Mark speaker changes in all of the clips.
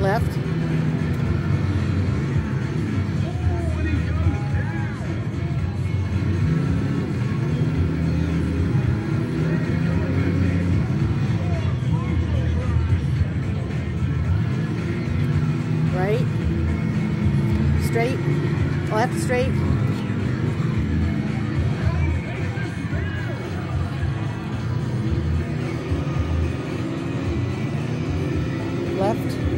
Speaker 1: left. Right, straight, left, straight. left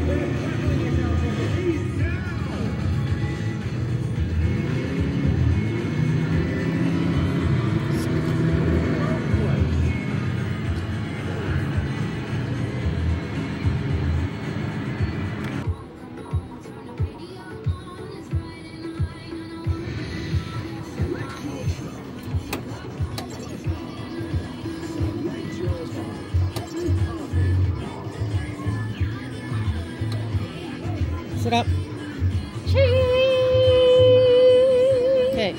Speaker 1: Sit up. Okay.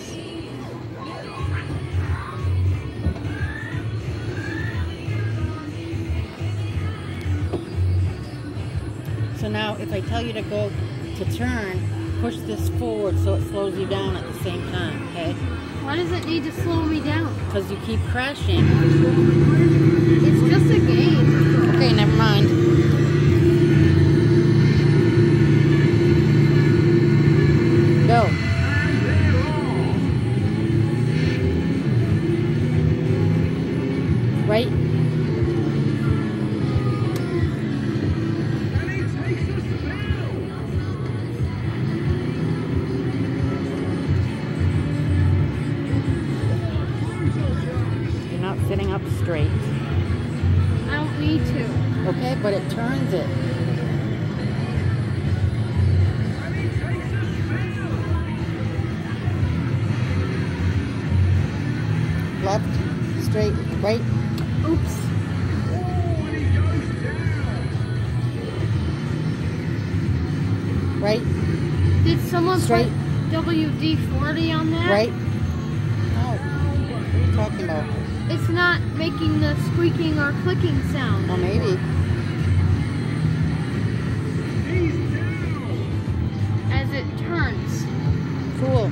Speaker 1: So now if I tell you to go to turn, push this forward so it slows you down at the same time, okay?
Speaker 2: Why does it need to slow me down?
Speaker 1: Because you keep crashing.
Speaker 2: It's just a game.
Speaker 1: Right? You're not sitting up straight.
Speaker 2: I don't need to.
Speaker 1: Okay, but it turns it. Left, straight, right,
Speaker 2: Oops.
Speaker 1: right,
Speaker 2: Did someone
Speaker 1: Straight.
Speaker 2: put WD-40 on that?
Speaker 1: right. Oh, what are you talking about?
Speaker 2: It's not making the squeaking or clicking sound.
Speaker 1: Well, maybe.
Speaker 2: As it turns.
Speaker 1: Cool.